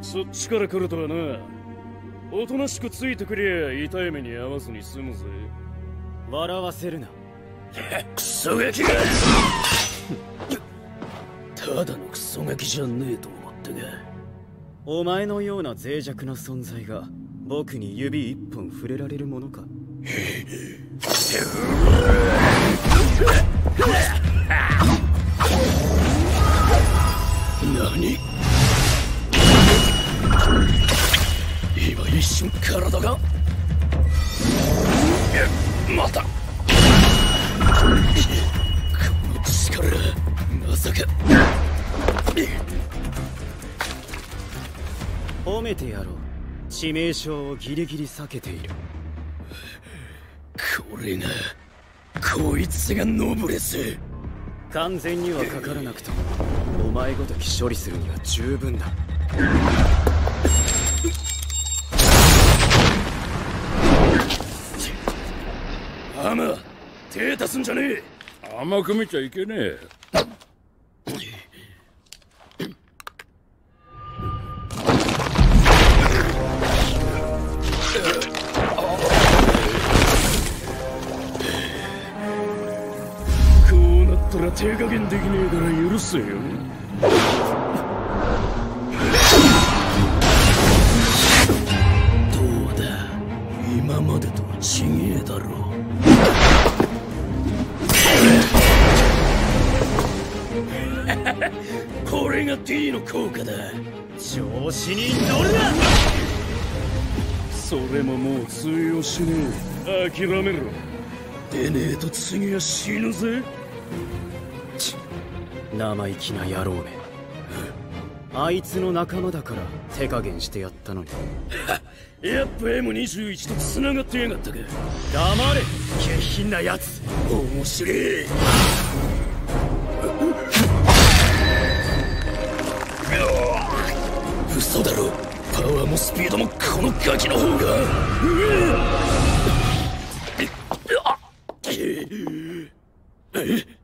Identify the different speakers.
Speaker 1: そっちから来るとはな。おとなしくついてくりゃ痛い目に遭わずに済むぜ。
Speaker 2: 笑わせるな。
Speaker 1: クソガキが。ただのクソガキじゃねえと思ったが
Speaker 2: お前のような脆弱な存在が僕に指一本触れられるものか。
Speaker 1: 何 瞬体が。また。この力まさか
Speaker 2: 褒めてやろう。致命傷をギリギリ避けている。
Speaker 1: これがこいつがノブレス。
Speaker 2: 完全にはかからなくともお前ごとき処理するには十分だ
Speaker 1: 手出すんじゃねえ。
Speaker 3: 甘く見ちゃいけねえ。
Speaker 1: こうなったら手加減できねえから許せよ。どうだ？今までとは違えだろこれが D の効果だ。
Speaker 2: 調子に乗るな！
Speaker 1: それももう通用しねえ。諦めろでねえと次は死ぬぜ。
Speaker 2: 生意気な野郎め。あいつの仲間だから手加減してやったのに。
Speaker 1: やっぱ M21 と繋がってやがったか。
Speaker 2: 黙れ下品なやつ
Speaker 1: 面白えパワーもスピードもこのガキの方が。え？